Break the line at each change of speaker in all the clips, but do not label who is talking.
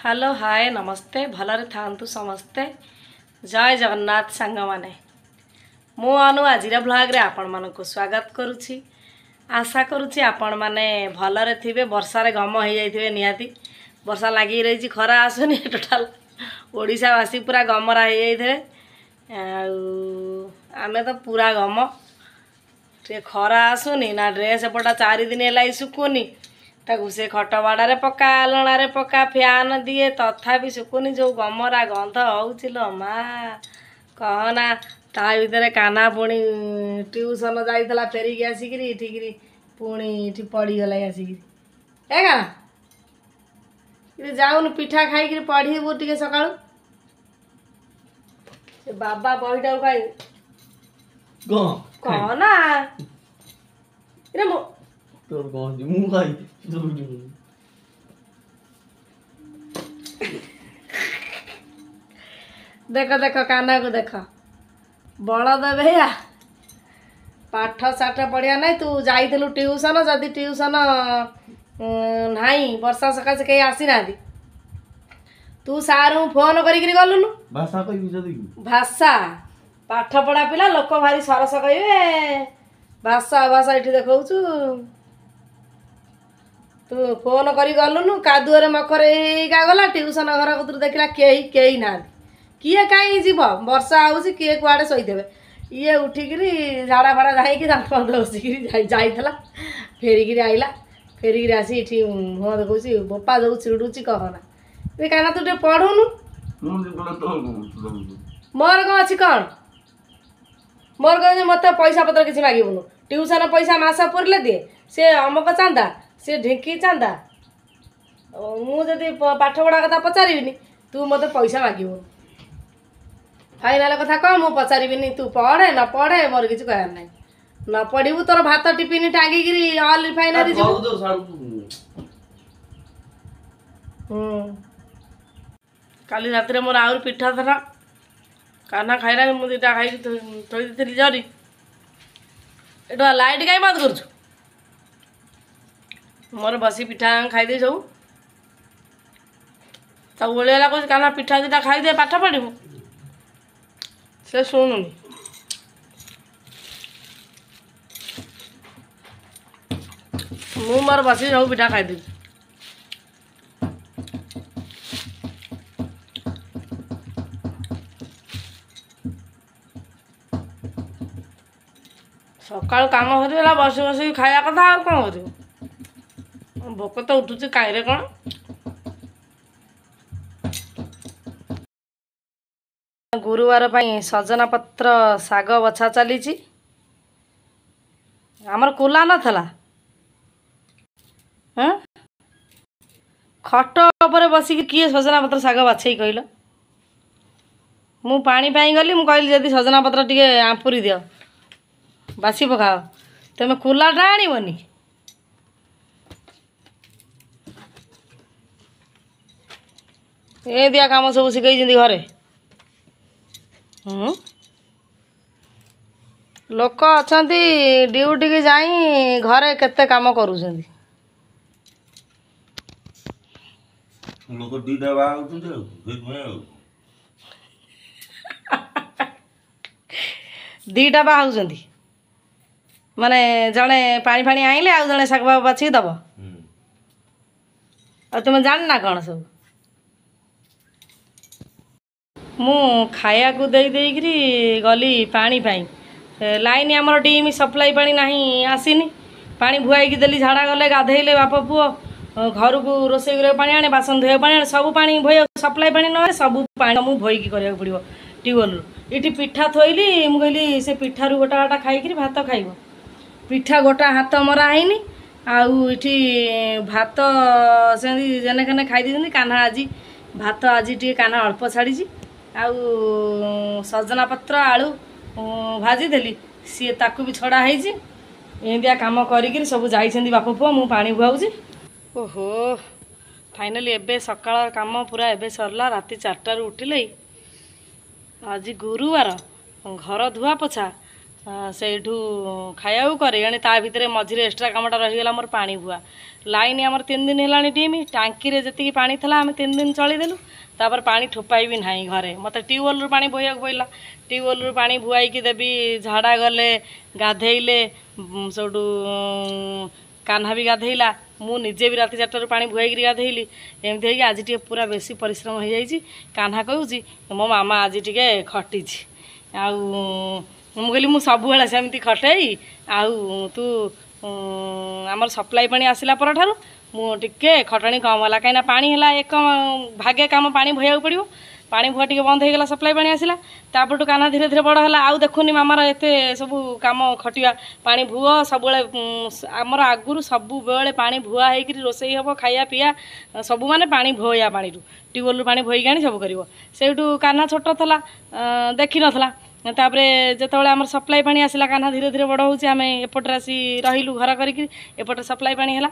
Hello hi ନମସ୍ତେ ଭଲରେ ଥାଆନ୍ତୁ ସମସ୍ତେ ଜୟ ଜଗନ୍ନାଥ ସାଙ୍ଗମାନେ ମୁଁ ଅନୁ ଆଜିର ବ୍ଲଗ୍ରେ ଆପଣମାନଙ୍କୁ ସ୍ୱାଗତ କରୁଛି ଆଶା କରୁଛି ଆପଣମାନେ ଭଲରେ ଥିବେ ବର୍ଷାରେ ଗମ ହୋଇଯାଇଥିବେ ନିହାତି ବର୍ଷା ଲାଗି ରହିଛି ଖରା ଆସୁନି ଟୋଟାଲ ଓଡ଼ିଶାବାସୀ ପୁରା ଗମରା ହୋଇଯାଇଥିବେ ଆଉ ଆମେ ତ ପୁରା ଗମ ଟିକେ ଖରା ଆସୁନି ନା ଡ୍ରେସ୍ ପଟା ଚାରି ଦିନ ହେଲା ଶୁଖୁନି रे पक्का पका रे पका फ्यान दिए सुकुनी जो गमरा मा हौ ता भएर काना पुणी ट्युसन जाला फेरि आसिक का पढिगलासिक एउन पिठा खाइक पढ्नु सकालु
बाबा
बहिटाको खाइ क
Pior gosto de Moonlight. Pior
de mundo. देख देख कानाकु देख बड़ भैया पाठ साठ पढ़िया ना तू जा ट्यूसन जदि ट्यूसन ना बर्षा सकाश कहीं आसी ना तू सार
फोन करलुन भाषा कह
भाषा पाठ पढ़ा पिला लोक भारी सरस कहे भाषा भाषा ये देखा ତୁ ଫୋନ୍ କରି ଗଲୁନୁ କାଦୁଅରେ ମଖର ହେଇକା ଗଲା ଟିଉସନ୍ ଘର କତୁରୁ ଦେଖିଲା କେହି କେହି ନାହାନ୍ତି କିଏ କାହିଁ ଯିବ ବର୍ଷା ହେଉଛି କିଏ କୁଆଡ଼େ ଶୋଇଥିବେ ଇଏ ଉଠିକିରି ଝାଡ଼ା ଫାଡ଼ା ଯାଇକି ଦାନ୍ତ ଫାନ୍ତ ବସିକିରି ଯାଇଥିଲା ଫେରିକିରି ଆଇଲା ଫେରିକିରି ଆସି ଏଠି ମୁହଁ ଦେଖାଉଛି ବପା ଯେଉଁ ଛିଡ଼ୁଛି କହନା ଏ କାହିଁକିନା ତୁ ଟିକେ ପଢ଼ୁନୁ ମୋର କ'ଣ ଅଛି କ'ଣ ମୋର କହୁଛି ମୋତେ ପଇସା ପତ୍ର କିଛି ମାଗିବୁନୁ ଟିଉସନ୍ ପଇସା ମାସ ପୁରିଲେ ଦିଏ ସେ ଅମକ ଚାନ୍ଦା सि ढिङ्किचा म पाठ पढा कथा पचारिनी तु म पैसा मागि फाइना कथा कि पचारि तढे नपढे मै नपढु तो भात टिफि टागिक राति म आउन कान खाइदि
जरी एट
कहीँ बन्द गरुछु ମୋର ବସି ପିଠା ଖାଇଦେ ସବୁ ତାକୁ ଓଳିଗଲା କହୁଛି କାନା ପିଠା ଦୁଇଟା ଖାଇଦେ ପାଠ ପଢ଼ିବୁ ସେ ଶୁଣୁନି ମୁଁ ମୋର ବସି ସବୁ ପିଠା ଖାଇଦେବି ସକାଳୁ କାମ ହରିଗଲା ବସି ବସିକି ଖାଇବା କଥା ଆଉ କ'ଣ କରିବୁ भोक त उठु कहीँ र कुरवारप सजना पत्र शछा थला आम कुरा नला खटर बसिक कि सजना पत्र मु पा गति सजना पत्री आँपुरी बासी बासि पका तुलर टा आण ଏମିତିଆ କାମ ସବୁ ଶିଖେଇଛନ୍ତି ଘରେ ଲୋକ ଅଛନ୍ତି ଡ୍ୟୁଟିକି ଯାଇ ଘରେ କେତେ କାମ କରୁଛନ୍ତି
ଲୋକ ଦୁଇଟା ବାହା ହେଉଛନ୍ତି ଆଉ ସେଇଥିପାଇଁ ଆଉ
ଦୁଇଟା ବାହା ହେଉଛନ୍ତି ମାନେ ଜଣେ ପାଣି ଫାଣି ଆଣିଲେ ଆଉ ଜଣେ ଶାଗ ବାଛିକି ଦେବ ଆଉ ତୁମେ ଜାଣିନା କ'ଣ ସବୁ ମୁଁ ଖାଇବାକୁ ଦେଇ ଦେଇକିରି ଗଲି ପାଣି ପାଇଁ ଲାଇନ୍ ଆମର ଡିମ୍ ସପ୍ଲାଇ ପାଣି ନାହିଁ ଆସିନି ପାଣି ଭୁଆଇକି ଦେଲି ଝାଡ଼ା ଗଲେ ଗାଧେଇଲେ ବାପ ପୁଅ ଘରକୁ ରୋଷେଇ କରିବାକୁ ପାଣି ଆଣେ ବାସନ ଧୋଇବାକୁ ପାଣି ଆଣେ ସବୁ ପାଣି ଭୋଇ ସପ୍ଲାଇ ପାଣି ନହେଲେ ସବୁ ପାଣି ମୁଁ ଭୋଇକି କରିବାକୁ ପଡ଼ିବ ଟ୍ୟୁବୱେଲ୍ରୁ ଏଠି ପିଠା ଥୋଇଲି ମୁଁ କହିଲି ସେ ପିଠାରୁ ଗୋଟା ଗୋଟା ଖାଇକିରି ଭାତ ଖାଇବ ପିଠା ଗୋଟା ହାତ ମରା ହେଇନି ଆଉ ଏଠି ଭାତ ସେମିତି ଜେନେ କେନେ ଖାଇ ଦେଇଛନ୍ତି କାହ୍ନା ଆଜି ଭାତ ଆଜି ଟିକେ କାହ୍ନା ଅଳ୍ପ ଛାଡ଼ିଛି ଆଉ ସଜନା ପତ୍ର ଆଳୁ ଭାଜିଦେଲି ସିଏ ତାକୁ ବି ଛଡ଼ା ହେଇଛି ଏମିତିଆ କାମ କରିକିରି ସବୁ ଯାଇଛନ୍ତି ବାପ ପୁଅ ମୁଁ ପାଣି ବୁହାଉଛି ଓହୋ ଫାଇନାଲି ଏବେ ସକାଳ କାମ ପୁରା ଏବେ ସରିଲା ରାତି ଚାରିଟାରୁ ଉଠିଲେ ଆଜି ଗୁରୁବାର ଘର ଧୁଆ ପୋଛା ସେଇଠୁ ଖାଇବାକୁ କରେ ଏଣେ ତା ଭିତରେ ମଝିରେ ଏକ୍ସଟ୍ରା କାମଟା ରହିଗଲା ମୋର ପାଣି ବୁହା ଲାଇନ୍ ଆମର ତିନି ଦିନ ହେଲାଣି ଟିମ୍ ଟାଙ୍କିରେ ଯେତିକି ପାଣି ଥିଲା ଆମେ ତିନି ଦିନ ଚଳେଇଦେଲୁ ତାପରେ ପାଣି ଠୋପାଇବି ନାହିଁ ଘରେ ମୋତେ ଟ୍ୟୁବୱେଲ୍ରୁ ପାଣି ବୋହିବାକୁ ପଡ଼ିଲା ଟ୍ୟୁବୱେଲ୍ରୁ ପାଣି ବୁହାଇକି ଦେବି ଝାଡ଼ା ଗଲେ ଗାଧେଇଲେ ସେଇଠୁ କାହ୍ନା ବି ଗାଧେଇଲା ମୁଁ ନିଜେ ବି ରାତି ଚାରିଟାରୁ ପାଣି ବୁହାଇକିରି ଗାଧେଇଲି ଏମିତି ହେଇକି ଆଜି ଟିକେ ପୁରା ବେଶୀ ପରିଶ୍ରମ ହେଇଯାଇଛି କାହ୍ନା କହୁଛି ମୋ ମାମା ଆଜି ଟିକେ ଖଟିଛି ଆଉ ମୁଁ କହିଲି ମୁଁ ସବୁବେଳେ ସେମିତି ଖଟେଇ ଆଉ ତୁ ଆମର ସପ୍ଲାଇ ପାଣି ଆସିଲା ପରଠାରୁ ମୁଁ ଟିକେ ଖଟଣି କମ୍ ହେଲା କାହିଁକିନା ପାଣି ହେଲା ଏକ ଭାଗେ କାମ ପାଣି ବୋହିବାକୁ ପଡ଼ିବ ପାଣି ବୁହା ଟିକେ ବନ୍ଦ ହୋଇଗଲା ସପ୍ଲାଇ ପାଣି ଆସିଲା ତାପରଠୁ କାହ୍ନା ଧୀରେ ଧୀରେ ବଡ଼ ହେଲା ଆଉ ଦେଖୁନି ମାମାର ଏତେ ସବୁ କାମ ଖଟିବା ପାଣି ଭୁଅ ସବୁବେଳେ ଆମର ଆଗରୁ ସବୁବେଳେ ପାଣି ଭୁଆ ହେଇକିରି ରୋଷେଇ ହେବ ଖାଇବା ପିଇବା ସବୁ ମାନେ ପାଣି ଭୋଇବା ପାଣିରୁ ଟ୍ୟୁବୱେଲ୍ରୁ ପାଣି ଭୋଇକି ଆଣି ସବୁ କରିବ ସେଇଠୁ କାହ୍ନା ଛୋଟ ଥିଲା ଦେଖିନଥିଲା ତାପରେ ଯେତେବେଳେ ଆମର ସପ୍ଲାଇ ପାଣି ଆସିଲା କାହ୍ନା ଧୀରେ ଧୀରେ ବଡ଼ ହେଉଛି ଆମେ ଏପଟରେ ଆସି ରହିଲୁ ଘର କରିକି ଏପଟରେ ସପ୍ଲାଇ ପାଣି ହେଲା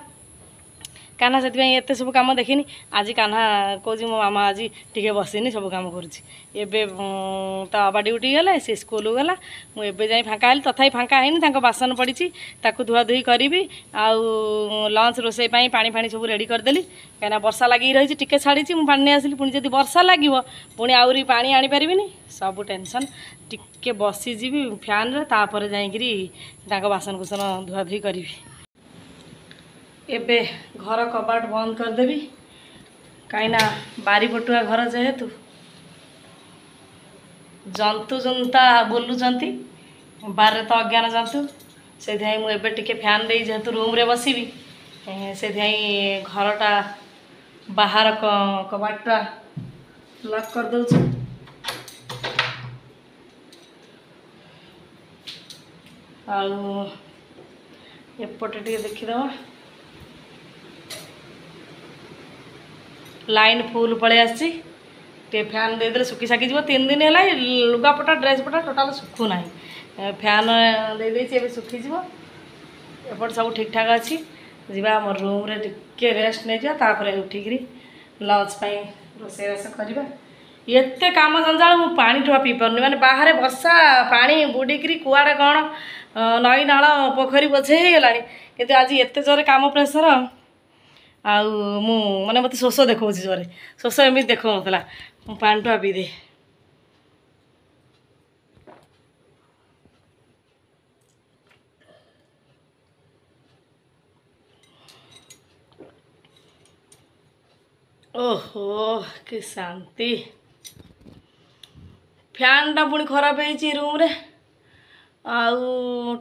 କାହ୍ନା ସେଥିପାଇଁ ଏତେ ସବୁ କାମ ଦେଖିନି ଆଜି କାହ୍ନା କହୁଛି ମୋ ମାମା ଆଜି ଟିକେ ବସିନି ସବୁ କାମ କରୁଛି ଏବେ ତା ବାବା ଡ୍ୟୁଟି ଗଲା ସେ ସ୍କୁଲ ଗଲା ମୁଁ ଏବେ ଯାଇ ଫାଙ୍କା ହେଲି ତଥାପି ଫାଙ୍କା ହେଇନି ତାଙ୍କ ବାସନ ପଡ଼ିଛି ତାକୁ ଧୁଆଧୁଇ କରିବି ଆଉ ଲଞ୍ଚ ରୋଷେଇ ପାଇଁ ପାଣି ଫାଣି ସବୁ ରେଡ଼ି କରିଦେଲି କାହିଁକିନା ବର୍ଷା ଲାଗିକି ରହିଛି ଟିକେ ଛାଡ଼ିଛି ମୁଁ ପାଣି ନେଇ ଆସିଲି ପୁଣି ଯଦି ବର୍ଷା ଲାଗିବ ପୁଣି ଆହୁରି ପାଣି ଆଣିପାରିବିନି ସବୁ ଟେନସନ୍ ଟିକେ ବସିଯିବି ଫ୍ୟାନ୍ରେ ତାପରେ ଯାଇକିରି ତାଙ୍କ ବାସନକୁସନ ଧୁଆଧୁଇ କରିବି ଏବେ ଘର କବାଟ ବନ୍ଦ କରିଦେବି କାହିଁକିନା ବାରିପଟୁଆ ଘର ଯେହେତୁ ଜନ୍ତୁ ଜନ୍ତା ବୁଲୁଛନ୍ତି ବାରରେ ତ ଅଜ୍ଞାନ ଜନ୍ତୁ ସେଥିପାଇଁ ମୁଁ ଏବେ ଟିକେ ଫ୍ୟାନ୍ ଦେଇ ଯେହେତୁ ରୁମ୍ରେ ବସିବି ସେଥିପାଇଁ ଘରଟା ବାହାର କବାଟଟା ଲକ୍ କରିଦେଉଛି ଆଉ ଏପଟେ ଟିକେ ଦେଖିଦେବା ଲାଇନ୍ ଫୁଲ୍ ପଳେଇ ଆସିଛି ଟିକେ ଫ୍ୟାନ୍ ଦେଇଦେଲେ ଶୁଖି ଶାଖିଯିବ ତିନି ଦିନ ହେଲା ଲୁଗାପଟା ଡ୍ରେସ୍ପଟା ଟୋଟାଲ୍ ଶୁଖୁନାହିଁ ଫ୍ୟାନ୍ ଦେଇଦେଇଛି ଏବେ ଶୁଖିଯିବ ଏପଟ ସବୁ ଠିକ୍ଠାକ୍ ଅଛି ଯିବା ଆମ ରୁମ୍ରେ ଟିକେ ରେଷ୍ଟ ନେଇଯିବା ତାପରେ ଉଠିକିରି ଲଞ୍ଚ୍ ପାଇଁ ରୋଷେଇବାସ କରିବା ଏତେ କାମ ଜଞ୍ଜାଳ ମୁଁ ପାଣି ଟୁଆ ପିଇପାରୁନି ମାନେ ବାହାରେ ବର୍ଷା ପାଣି ବୁଡ଼ିକିରି କୁଆଡ଼େ କ'ଣ ନଈ ନାଳ ପୋଖରୀ ବୋଝେଇ ହେଇଗଲାଣି କିନ୍ତୁ ଆଜି ଏତେ ଜୋରରେ କାମ ପ୍ରେସର ଆଉ ମୁଁ ମାନେ ମୋତେ ଶୋଷ ଦେଖାଉଛି ଜୋରେ ଶୋଷ ଏମିତି ଦେଖାଉନଥିଲା ମୁଁ ପାଣିଟୁଆ ପିଇଦେ ଓହୋ କି ଶାନ୍ତି ଫ୍ୟାନ୍ଟା ପୁଣି ଖରାପ ହେଇଛି ରୁମ୍ରେ ଆଉ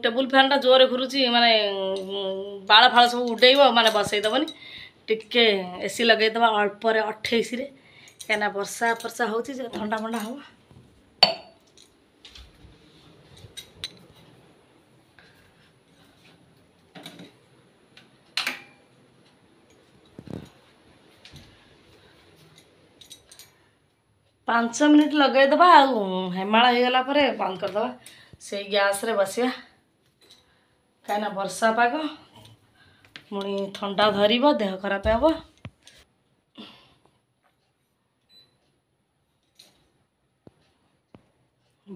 ଟେବୁଲ୍ ଫ୍ୟାନ୍ଟା ଜୋରରେ ଘୁରୁଛି ମାନେ ବାଳ ଫାଳ ସବୁ ଉଡ଼େଇବ ମାନେ ବସେଇଦେବନି टिक एसी लगैद अल्प्पे अठैसी कहीँ वर्षा वर्षा हौ चाहिँ थाँच मिनट लगैद आउ हेमा बन्द गरिदिस ग्यासे बसिया कहीँ बर्षा पागो पढि था धर देह खराब हे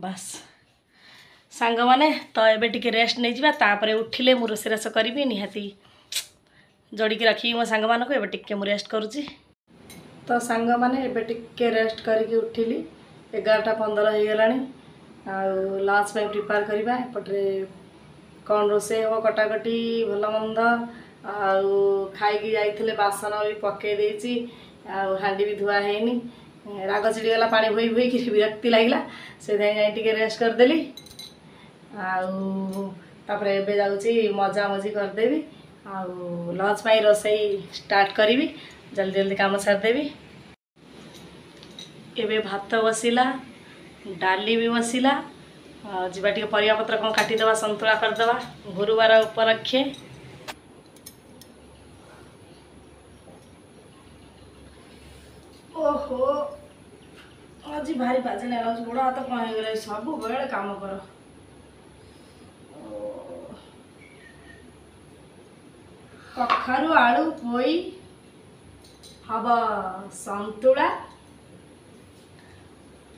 बास सागमे त एपर उठि रोसेरास गरी नि जोडिक राखिक म साङ मि रेस्ट गरु त साङ्ग एस्ट गरिक उठि एघारटा पन्ध्र हैगला लिपरपे कन् रोसे हे कटाकटी भन मन्द आउँदै बासन पके आउँदै धुवा हैनी राग चिडिगला पा भोइभोइक विरक्ति लाग्छ रेस्ट गरिदे आउँदै एउटा मजामजि गरिदेबि आउ लै रोसै स्टार्ट गरी जल्दी जल्दी काम सारिदेबि ए भात बसला डाले बसला जाट परेको पत्र कटिदि सन्तुला गरिदे गुरुबार पलक्ष ଚାଚିନେ ହେଉଛି ଗୋଡ଼ ହାତ କ'ଣ ହେଇଗଲେ ସବୁବେଳେ କାମ କର କଖାରୁ ଆଳୁ ପୋଇ ହବ ସନ୍ତୁଳା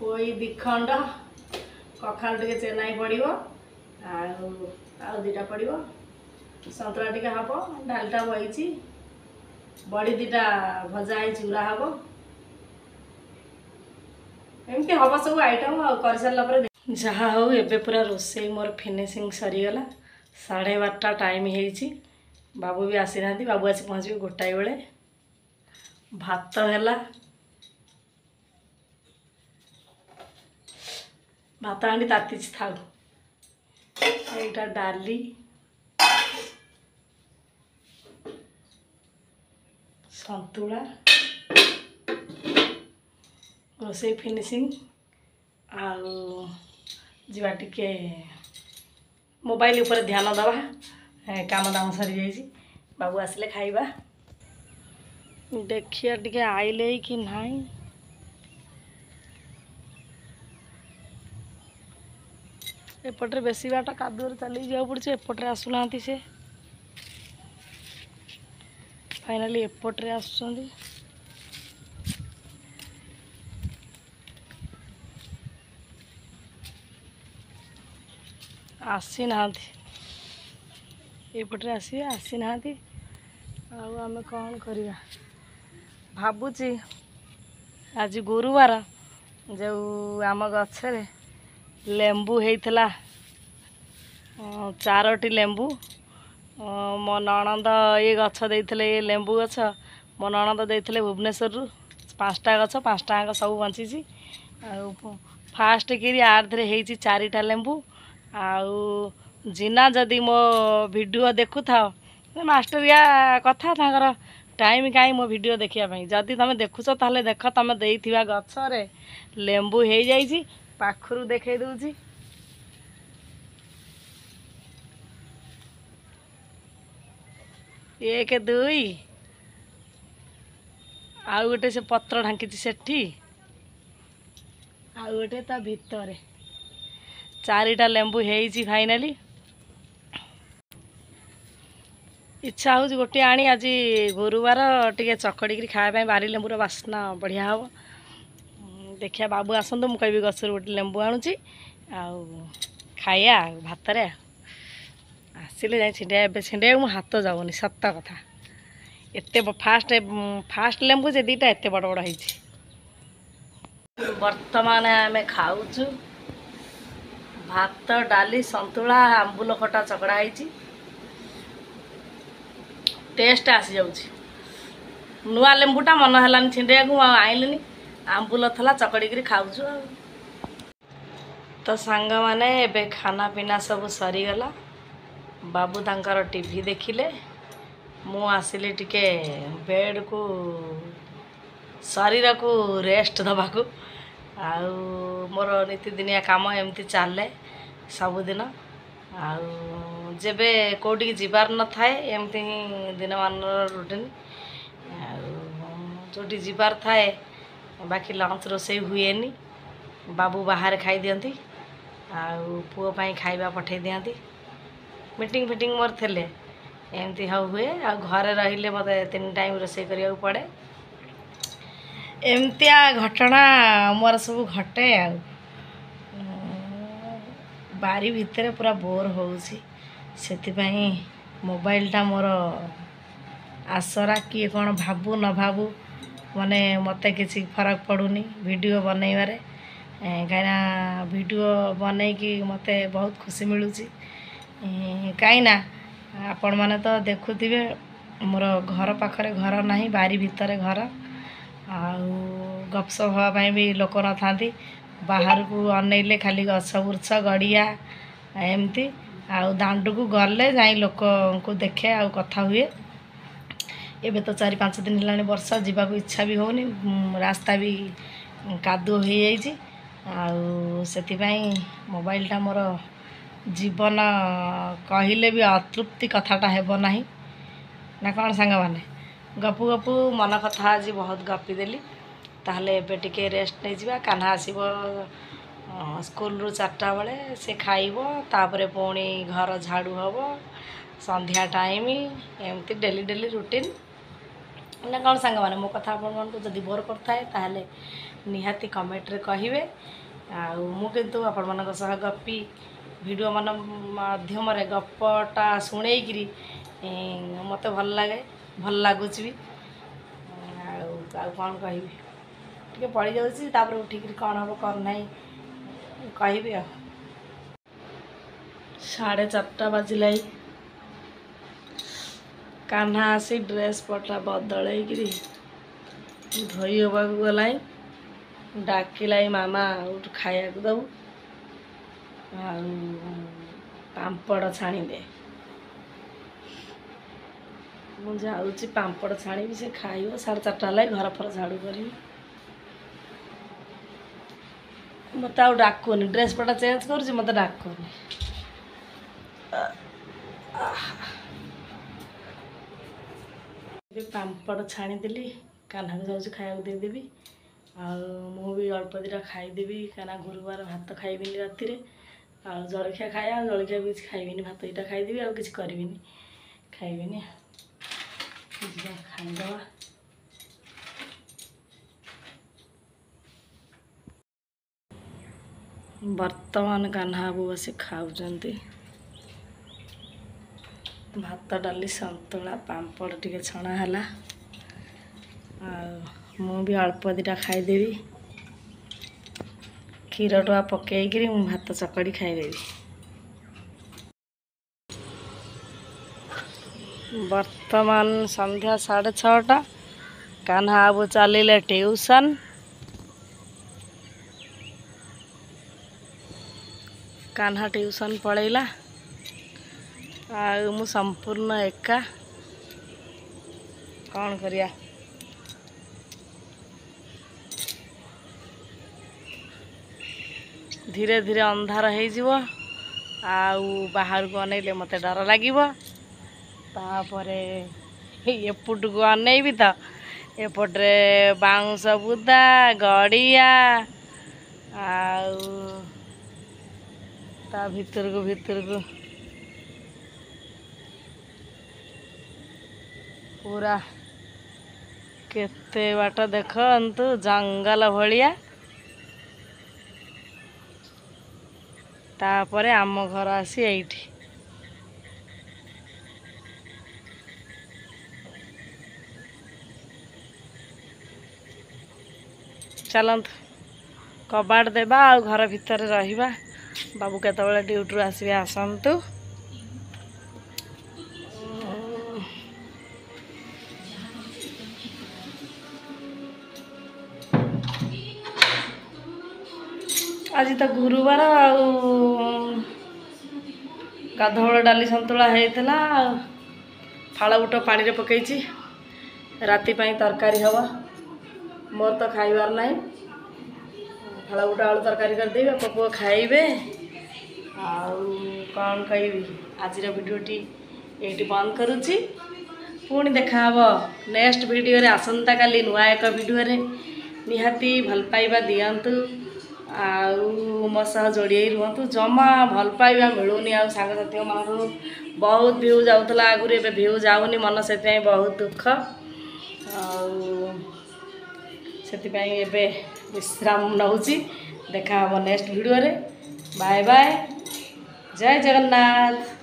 ପୋଇ ବିଖଣ୍ଡ କଖାରୁ ଟିକେ ଚେନ୍ନାଇ ପଡ଼ିବ ଆଉ ଆଳୁ ଦୁଇଟା ପଡ଼ିବ ସନ୍ତୁଳା ଟିକେ ହବ ଡାଲିଟା ବହିଛି ବଡ଼ି ଦୁଇଟା ଭଜା ହେଇଛି ଉରା ହବ ଏମିତି ହେବ ସବୁ ଆଇଟମ୍ ଆଉ କରିସାରିଲା ପରେ ଯାହା ହଉ ଏବେ ପୁରା ରୋଷେଇ ମୋର ଫିନିସିଂ ସରିଗଲା ସାଢ଼େ ବାରଟା ଟାଇମ୍ ହେଇଛି ବାବୁ ବି ଆସିନାହାନ୍ତି ବାବୁ ଆସି ପହଞ୍ଚିବେ ଗୋଟାଏ ବେଳେ ଭାତ ହେଲା ଭାତ ହାଣ୍ଡି ତାତିଛି ଥାଉ ଏଇଟା ଡାଲି ସନ୍ତୁଳା ରୋଷେଇ ଫିନିସିଂ ଆଉ ଯିବା ଟିକେ ମୋବାଇଲ ଉପରେ ଧ୍ୟାନ ଦେବା କାମ ଦାମ ସରିଯାଇଛି ବାବୁ ଆସିଲେ ଖାଇବା ଦେଖିବା ଟିକେ ଆଇଲେ କି ନାହିଁ ଏପଟରେ ବେଶୀ ବାଟ କାଦୁଅରେ ଚାଲିକି ଯିବାକୁ ପଡ଼ୁଛି ଏପଟରେ ଆସୁନାହାନ୍ତି ସେ ଫାଇନାଲି ଏପଟରେ ଆସୁଛନ୍ତି ଆସିନାହାନ୍ତି ଏପଟରେ ଆସିବେ ଆସିନାହାନ୍ତି ଆଉ ଆମେ କ'ଣ କରିବା ଭାବୁଛି ଆଜି ଗୁରୁବାର ଯେଉଁ ଆମ ଗଛରେ ଲେମ୍ବୁ ହେଇଥିଲା ଚାରୋଟି ଲେମ୍ବୁ ମୋ ନଣନ୍ଦ ଇଏ ଗଛ ଦେଇଥିଲେ ଇଏ ଲେମ୍ବୁ ଗଛ ମୋ ନଣନ୍ଦ ଦେଇଥିଲେ ଭୁବନେଶ୍ୱରରୁ ପାଞ୍ଚଟା ଗଛ ପାଞ୍ଚଟା ଯାକ ସବୁ ବଞ୍ଚିଛି ଆଉ ଫାଷ୍ଟ କିରି ଆର୍ଥରେ ହେଇଛି ଚାରିଟା ଲେମ୍ବୁ ଆଉ ଜିନା ଯଦି ମୋ ଭିଡ଼ିଓ ଦେଖୁଥାଅ ମାଷ୍ଟରିଆ କଥା ତାଙ୍କର ଟାଇମ୍ କାହିଁ ମୋ ଭିଡ଼ିଓ ଦେଖିବା ପାଇଁ ଯଦି ତମେ ଦେଖୁଛ ତାହେଲେ ଦେଖ ତୁମେ ଦେଇଥିବା ଗଛରେ ଲେମ୍ବୁ ହେଇଯାଇଛି ପାଖରୁ ଦେଖେଇ ଦେଉଛି ଏକ ଦୁଇ ଆଉ ଗୋଟେ ସେ ପତ୍ର ଢାଙ୍କିଛି ସେଠି ଆଉ ଗୋଟେ ତା ଭିତରେ চারিটা লেম্বু ହେଇଛି ফাইনালি ইচ্ছা ହେଉଛି ଗୋଟିଏ ଆଣି ଆଜି ଗୁରୁବାର ଟିକେ ଚକଡ଼ିକିରି ଖାଇବା ପାଇଁ ବାରି ଲେମ୍ବୁର ବାସ୍ନା ବଢ଼ିଆ ହେବ ଦେଖିବା ବାବୁ ଆସନ୍ତୁ ମୁଁ କହିବି ଗଛରୁ ଗୋଟେ ଲେମ୍ବୁ ଆଣୁଛି ଆଉ ଖାଇବା ଭାତରେ ଆସିଲେ ଯାଇ ଛିଣ୍ଡେଇବା ଏବେ ଛିଣ୍ଡେଇବାକୁ ମୋ ହାତ ଯାଉନି ସତ କଥା ଏତେ ଫାଷ୍ଟ ଫାଷ୍ଟ ଲେମ୍ବୁ ଯେ ଦୁଇଟା ଏତେ ବଡ଼ ବଡ଼ ହେଇଛି ବର୍ତ୍ତମାନ ଆମେ ଖାଉଛୁ भात डाली सन्तु आ अुल खटा चकडाइ टेस्ट आसि नेम्बुटा मनहेला छिँडेको आम्बुल चकडिक खाउँ म खानापिना सबै सरिगला बाबु तर लेखि म आसि टिक बेड कु को रेस्ट दबाकु आउ मदिन काम एम चाले ସବୁଦିନ ଆଉ ଯେବେ କେଉଁଠିକି ଯିବାର ନଥାଏ ଏମିତି ହିଁ ଦିନମାନର ରୁଟିନ୍ ଆଉ ଯେଉଁଠି ଯିବାର ଥାଏ ବାକି ଲଞ୍ଚ ରୋଷେଇ ହୁଏନି ବାବୁ ବାହାରେ ଖାଇଦିଅନ୍ତି ଆଉ ପୁଅ ପାଇଁ ଖାଇବା ପଠେଇ ଦିଅନ୍ତି ମିଟିଂ ଫିଟିଂ ମୋର ଥିଲେ ଏମିତି ହଉ ହୁଏ ଆଉ ଘରେ ରହିଲେ ମୋତେ ତିନି ଟାଇମ୍ ରୋଷେଇ କରିବାକୁ ପଡ଼େ ଏମିତିଆ ଘଟଣା ମୋର ସବୁ ଘଟେ ଆଉ ବାରି ଭିତରେ ପୁରା ବୋର୍ ହେଉଛି ସେଥିପାଇଁ ମୋବାଇଲଟା ମୋର ଆସରା କିଏ କ'ଣ ଭାବୁ ନ ଭାବୁ ମାନେ ମୋତେ କିଛି ଫରକ ପଡ଼ୁନି ଭିଡ଼ିଓ ବନେଇବାରେ କାହିଁକିନା ଭିଡ଼ିଓ ବନେଇକି ମୋତେ ବହୁତ ଖୁସି ମିଳୁଛି କାହିଁକିନା ଆପଣମାନେ ତ ଦେଖୁଥିବେ ମୋର ଘର ପାଖରେ ଘର ନାହିଁ ବାରି ଭିତରେ ଘର ଆଉ ଗପସପ ହେବା ପାଇଁ ବି ଲୋକ ନଥାନ୍ତି बाह्रुन खालि गछ बुझ्छ गडिया एमि आउँडको गले जुन देखे आउ कथा चार पाँच दिन भी नि होइ जाई इच्छावि हो रास्तादु है मोबाइल मोबा मोर जीवन भी अतृप्ति कथा नै नपु गपु मन कथा बहुत देली ତାହେଲେ ଏବେ ଟିକେ ରେଷ୍ଟ ନେଇଯିବା କାହ୍ନା ଆସିବ ସ୍କୁଲରୁ ଚାରିଟା ବେଳେ ସେ ଖାଇବ ତାପରେ ପୁଣି ଘର ଝାଡ଼ୁ ହେବ ସନ୍ଧ୍ୟା ଟାଇମ୍ ଏମିତି ଡେଲି ଡେଲି ରୁଟିନ୍ ନା କ'ଣ ସାଙ୍ଗମାନେ ମୋ କଥା ଆପଣମାନଙ୍କୁ ଯଦି ବୋର୍ କରିଥାଏ ତାହେଲେ ନିହାତି କମେଣ୍ଟରେ କହିବେ ଆଉ ମୁଁ କିନ୍ତୁ ଆପଣମାନଙ୍କ ସହ ଗପି ଭିଡ଼ିଓ ମାନ ମାଧ୍ୟମରେ ଗପଟା ଶୁଣେଇକିରି ମୋତେ ଭଲ ଲାଗେ ଭଲ ଲାଗୁଛି ବି ଆଉ ଆଉ କ'ଣ କହିବି ଟିକେ ପଡ଼ିଯାଉଛି ତାପରେ ଉଠିକିରି କ'ଣ ହବ କ'ଣ ନାହିଁ କହିବି ଆଉ ସାଢ଼େ ଚାରିଟା ବାଜିଲାଇ କାହ୍ନା ଆସି ଡ୍ରେସ୍ ପଟା ବଦଳେଇକିରି ଧୋଇ ହେବାକୁ ଗଲାଇ ଡାକିଲାଇ ମାମା ଆଉ ଖାଇବାକୁ ଦେବୁ ଆଉ ପାମ୍ପଡ଼ ଛାଣିଦେ ମୁଁ ଯାଉଛି ପାମ୍ପଡ଼ ଛାଣିବି ସେ ଖାଇବ ସାଢ଼େ ଚାରିଟା ହେଲା ଘର ଫର ଝାଡ଼ୁ କରିବି मते आउँ नि ड्रेस पटा चेन्ज गरी पाम्पड छाँनिदे कान्नाउँछ खादे खाइ दुईटा खाइदेबिहाँ गुरुबार भात खाइबि रातिर खाय खाया जलखिया खाने भात दुईटा खाइदेबि आउँ किछ खाइबिन खाइद बर्तमान कानह अबु बसि खाउ भात डाले सन्तुला पापड टिक छ मि अल्प दुईटा खाइदे क्षीर टुवा पकेक भात चकडी खाइदे बर्तमान सन्ध्या साढे छबु चलि ट्युसन କାହ୍ନା ଟ୍ୟୁସନ୍ ପଳେଇଲା ଆଉ ମୁଁ ସମ୍ପୂର୍ଣ୍ଣ ଏକା କ'ଣ କରିବା ଧୀରେ ଧୀରେ ଅନ୍ଧାର ହେଇଯିବ ଆଉ ବାହାରକୁ ଅନେଇଲେ ମୋତେ ଡର ଲାଗିବ ତାପରେ ଏପଟକୁ ଅନେଇବି ତ ଏପଟରେ ବାଉଁଶ ବୁଦା ଗଡ଼ିଆ ଆଉ ତା ଭିତରକୁ ଭିତରକୁ ପୁରା କେତେ ବାଟ ଦେଖନ୍ତୁ ଜଙ୍ଗଲ ଭଳିଆ ତାପରେ ଆମ ଘର ଆସି ଏଇଠି ଚାଲନ୍ତୁ କବାଟ ଦେବା ଆଉ ଘର ଭିତରେ ରହିବା বাবু কেতবে ডিউটিରୁ ଆସିବେ ଆସନ୍ତୁ ଆଜି ତ ଗୁରୁବାର ଆଉ ଗାଧୁଆଳ ଡାଲି ସନ୍ତୁଳା ହେଇଥିଲା ଫାଳ ବୁଟ ପାଣିରେ ପକାଇଛି ରାତି ପାଇଁ ତରକାରୀ ହେବ ମୋର ତ ଖାଇବାର ନାହିଁ ପଖାଳ ଗୋଟେ ଆଳୁ ତରକାରୀ କରିଦେବି ବାପ ପୁଅ ଖାଇବେ ଆଉ କ'ଣ କହିବି ଆଜିର ଭିଡ଼ିଓଟି ଏଇଠି ବନ୍ଦ କରୁଛି ପୁଣି ଦେଖାହେବ ନେକ୍ସଟ ଭିଡ଼ିଓରେ ଆସନ୍ତାକାଲି ନୂଆ ଏକ ଭିଡ଼ିଓରେ ନିହାତି ଭଲ ପାଇବା ଦିଅନ୍ତୁ ଆଉ ମୋ ସହ ଯୋଡ଼ି ରୁହନ୍ତୁ ଜମା ଭଲ ପାଇବା ମିଳୁନି ଆଉ ସାଙ୍ଗସାଥିମାନଙ୍କରୁ ବହୁତ ଭିଉ ଯାଉଥିଲା ଆଗରୁ ଏବେ ଭିଉ ଯାଉନି ମନ ସେଥିପାଇଁ ବହୁତ ଦୁଃଖ ଆଉ ସେଥିପାଇଁ ଏବେ ବିଶ୍ରାମ ନେଉଛି ଦେଖା ହେବ ନେକ୍ସଟ ଭିଡ଼ିଓରେ ବାଏ ବାଏ ଜୟ ଜଗନ୍ନାଥ